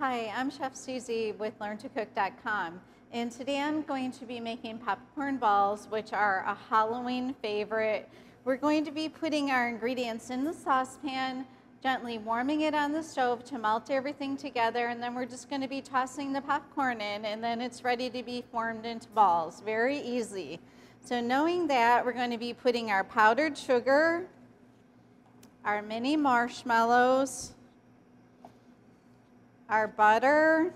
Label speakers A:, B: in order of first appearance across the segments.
A: Hi, I'm Chef Susie with LearnToCook.com, and today I'm going to be making popcorn balls, which are a Halloween favorite. We're going to be putting our ingredients in the saucepan, gently warming it on the stove to melt everything together, and then we're just going to be tossing the popcorn in, and then it's ready to be formed into balls. Very easy. So knowing that, we're going to be putting our powdered sugar, our mini marshmallows, our butter,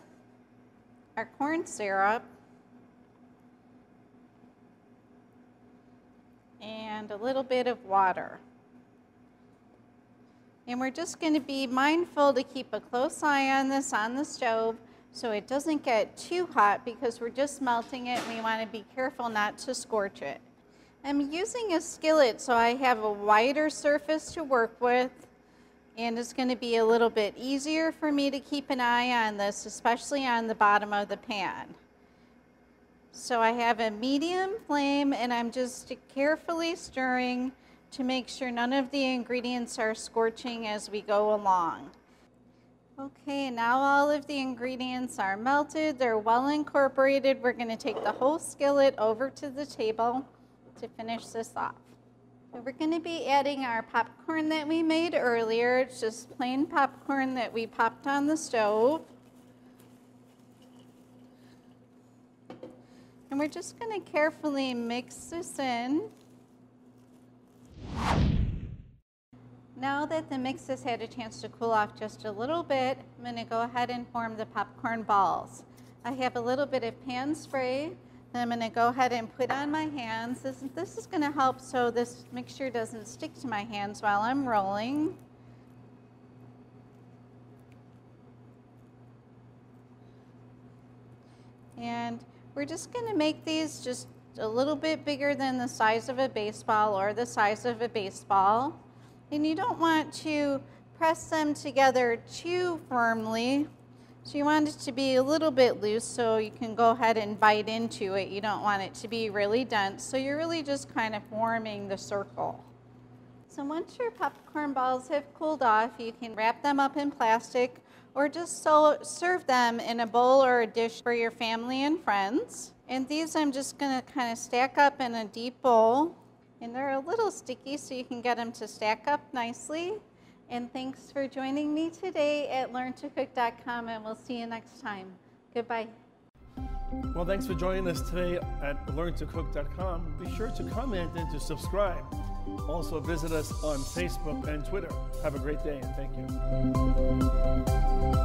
A: our corn syrup, and a little bit of water. And we're just going to be mindful to keep a close eye on this on the stove so it doesn't get too hot because we're just melting it and we want to be careful not to scorch it. I'm using a skillet so I have a wider surface to work with and it's going to be a little bit easier for me to keep an eye on this, especially on the bottom of the pan. So I have a medium flame and I'm just carefully stirring to make sure none of the ingredients are scorching as we go along. Okay, now all of the ingredients are melted. They're well incorporated. We're going to take the whole skillet over to the table to finish this off. We're going to be adding our popcorn that we made earlier. It's just plain popcorn that we popped on the stove. And we're just going to carefully mix this in. Now that the mix has had a chance to cool off just a little bit, I'm going to go ahead and form the popcorn balls. I have a little bit of pan spray that I'm going to go ahead and put on my hands. This, this is going to help so this mixture doesn't stick to my hands while I'm rolling. And we're just going to make these just a little bit bigger than the size of a baseball or the size of a baseball. And you don't want to press them together too firmly. So you want it to be a little bit loose so you can go ahead and bite into it. You don't want it to be really dense. So you're really just kind of forming the circle. So once your popcorn balls have cooled off, you can wrap them up in plastic or just so serve them in a bowl or a dish for your family and friends. And these I'm just gonna kind of stack up in a deep bowl. And they're a little sticky so you can get them to stack up nicely. And thanks for joining me today at learntocook.com and we'll see you next time. Goodbye.
B: Well, thanks for joining us today at learntocook.com. Be sure to comment and to subscribe. Also visit us on Facebook and Twitter. Have a great day and thank you.